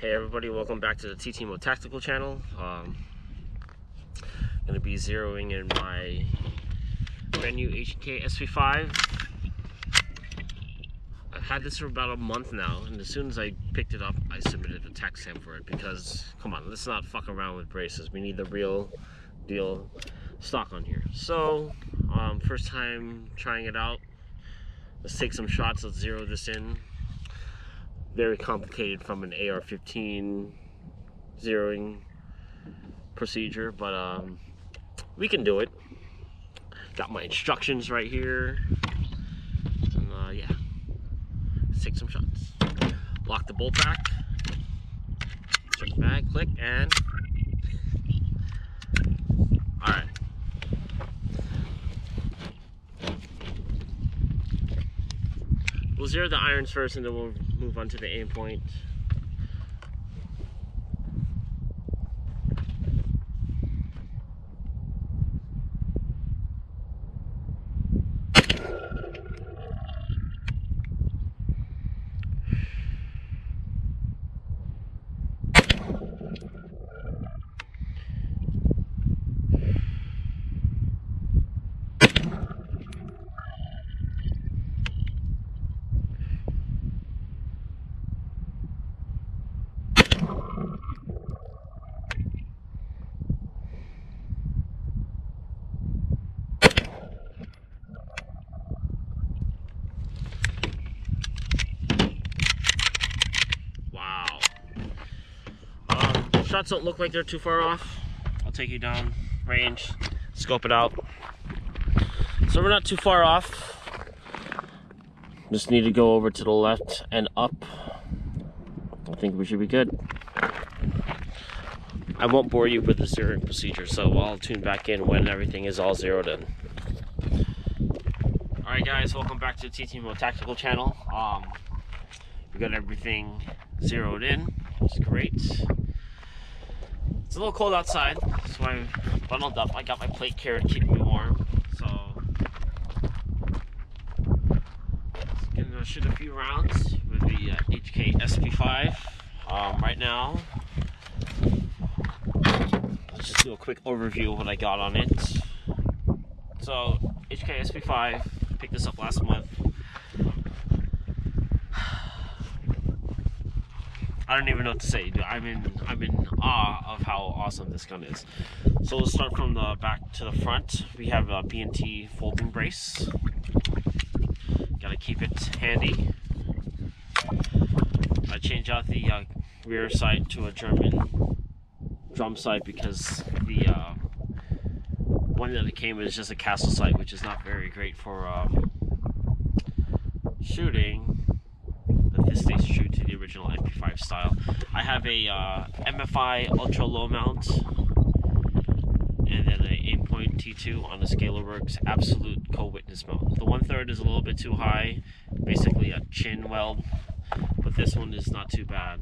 Hey everybody, welcome back to the TTMO Tactical channel. Um, I'm gonna be zeroing in my brand new HK SP5. I've had this for about a month now, and as soon as I picked it up, I submitted a tax stamp for it because, come on, let's not fuck around with braces. We need the real deal stock on here. So, um, first time trying it out. Let's take some shots, let's zero this in very complicated from an AR-15 zeroing procedure, but um, we can do it. Got my instructions right here. And uh, yeah, let's take some shots. Lock the bolt back. Check the bag, click, and all right. We'll zero the irons first and then we'll move on to the Aimpoint. Shots don't look like they're too far off. I'll take you down range, scope it out. So we're not too far off. Just need to go over to the left and up. I think we should be good. I won't bore you with the zeroing procedure, so I'll tune back in when everything is all zeroed in. Alright guys, welcome back to the TTMO Tactical channel. Um, we got everything zeroed in, which is great. It's a little cold outside, so I'm bundled up. I got my plate carrier keeping me warm. So gonna shoot a few rounds with the uh, HK SP5. Um, right now, let's just do a quick overview of what I got on it. So HK SP5, picked this up last month. I don't even know what to say. I'm in I'm in awe of how awesome this gun is. So let's start from the back to the front. We have a B&T folding brace. Gotta keep it handy. I changed out the uh, rear sight to a German drum sight because the uh, one that it came with is just a castle sight, which is not very great for um, shooting but this stays true to the original MP5 style. I have a uh, MFI ultra low mount and then an Aimpoint T2 on a Scalarworks Absolute co-witness mount. The one third is a little bit too high, basically a chin weld, but this one is not too bad.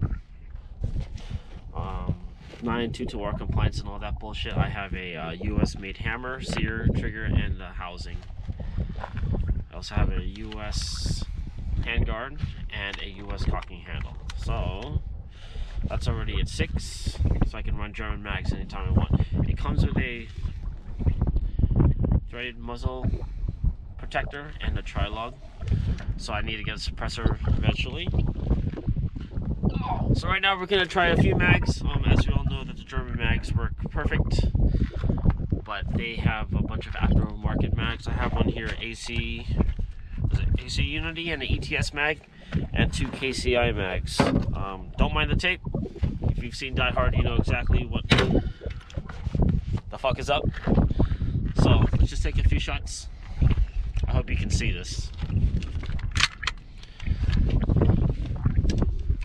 Um, 922r compliance and all that bullshit. I have a uh, US made hammer, sear, trigger, and the housing. I also have a US handguard and a US cocking handle. So that's already at six, so I can run German mags anytime I want. It comes with a threaded muzzle protector and a tri-lug, so I need to get a suppressor eventually. So right now we're gonna try a few mags. Um, as you all know, that the German mags work perfect, but they have a bunch of aftermarket mags. I have one here, AC AC Unity and an ETS mag and two KCI mags. Um, don't mind the tape. If you've seen Die Hard, you know exactly what the fuck is up. So let's just take a few shots. I hope you can see this.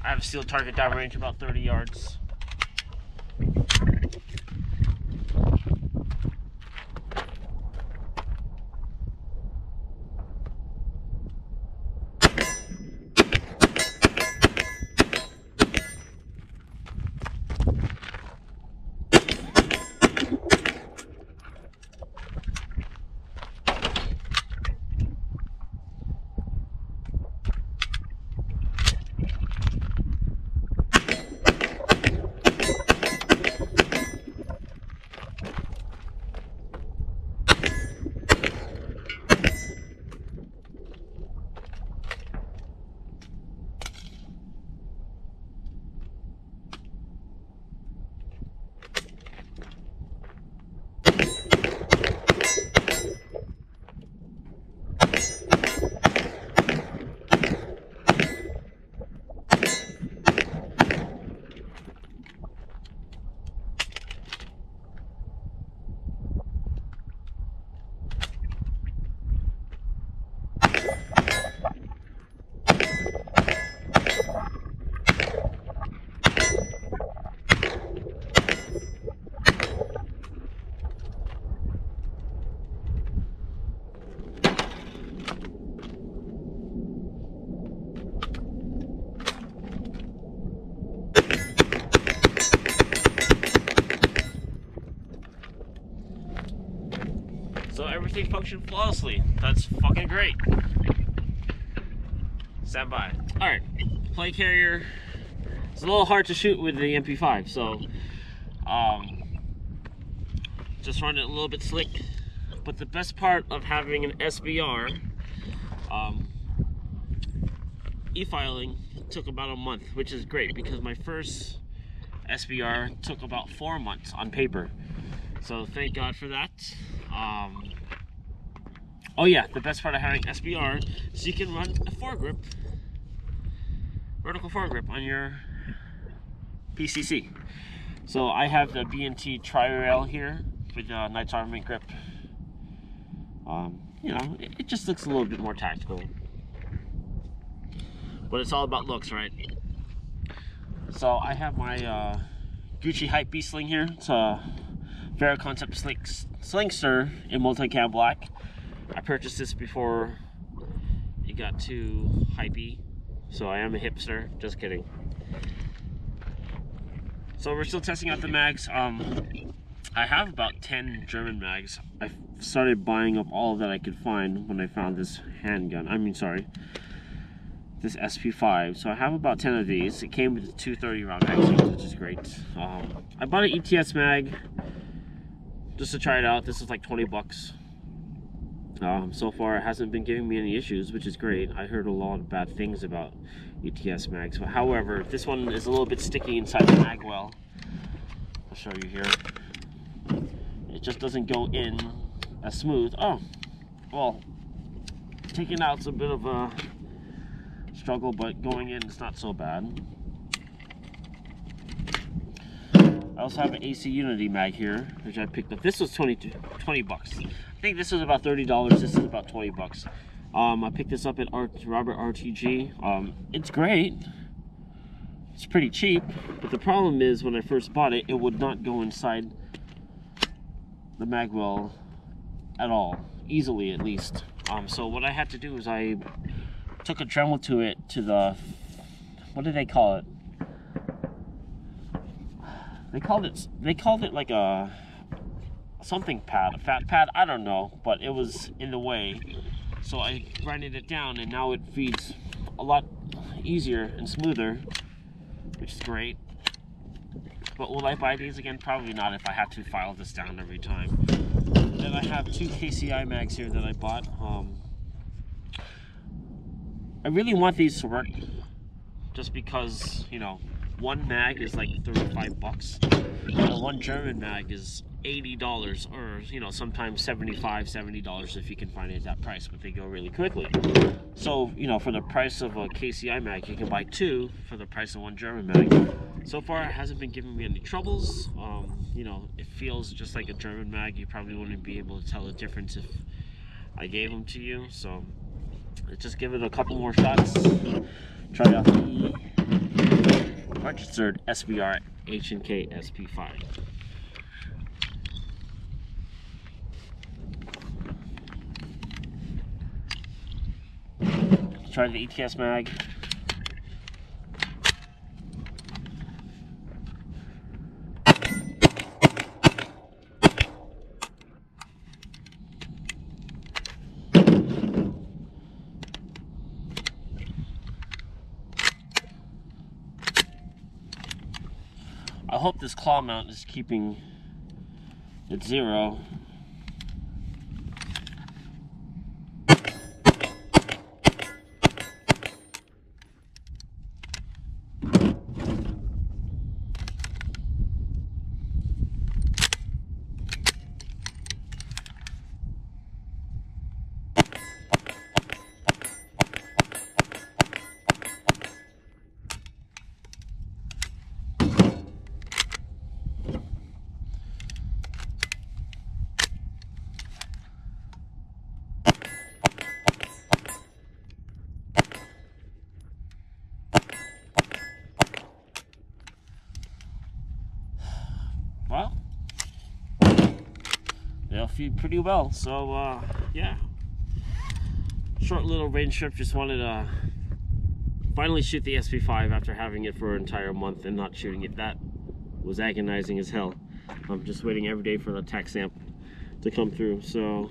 I have a steel target down range about 30 yards. Everything functioned flawlessly. That's fucking great. Stand by. Alright, plate carrier. It's a little hard to shoot with the MP5, so um, just run it a little bit slick. But the best part of having an SBR um, e-filing took about a month, which is great because my first SBR took about four months on paper. So thank God for that. Um, oh yeah, the best part of having SBR is you can run a foregrip, vertical foregrip on your PCC. So I have the B&T Tri-Rail here with the Knights Armament grip. Um, you know, it, it just looks a little bit more tactical. But it's all about looks, right? So I have my uh, Gucci Hype B sling here. It's a Ferro Concept sling Slingster in multicam black. I purchased this before it got too hypey. So I am a hipster. Just kidding. So we're still testing out the mags. Um, I have about 10 German mags. I started buying up all that I could find when I found this handgun. I mean, sorry, this SP5. So I have about 10 of these. It came with two 30 round magazines, which is great. Um, I bought an ETS mag just to try it out. This is like 20 bucks. Um, so far, it hasn't been giving me any issues, which is great. I heard a lot of bad things about ETS mags. However, this one is a little bit sticky inside the mag well. I'll show you here. It just doesn't go in as smooth. Oh, well, taking out's a bit of a struggle, but going in it's not so bad. I also have an AC Unity mag here, which I picked up. This was 20, 20 bucks. I think this was about $30. This is about 20 bucks. Um, I picked this up at Art, Robert RTG. Um, it's great. It's pretty cheap, but the problem is when I first bought it, it would not go inside the mag well at all, easily at least. Um, so what I had to do is I took a Dremel to it to the, what do they call it? They called it, they called it like a, something pad, a fat pad, I don't know, but it was in the way. So I grinded it down and now it feeds a lot easier and smoother, which is great. But will I buy these again? Probably not if I have to file this down every time. Then I have two KCI mags here that I bought. Um, I really want these to work just because, you know, one mag is like 35 bucks. And one German mag is $80 or, you know, sometimes 75 $70 if you can find it at that price, but they go really quickly. So, you know, for the price of a KCI mag, you can buy two for the price of one German mag. So far, it hasn't been giving me any troubles. Um, you know, it feels just like a German mag. You probably wouldn't be able to tell the difference if I gave them to you. So, let's just give it a couple more shots. Try out the registered SBR H&K SP5. Try the ETS mag. I hope this claw mount is keeping it zero. well, they'll feed pretty well. So, uh, yeah. Short little range trip. Just wanted to finally shoot the SP5 after having it for an entire month and not shooting it. That was agonizing as hell. I'm just waiting every day for the tax stamp to come through. So,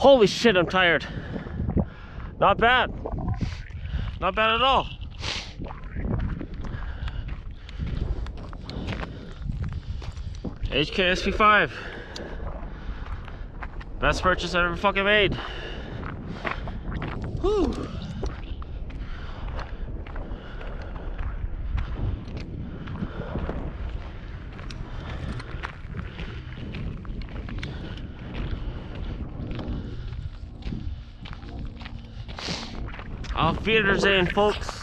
Holy shit, I'm tired. Not bad. Not bad at all. HKSP5. Best purchase I ever fucking made. Whew. Wiedersehen, folks.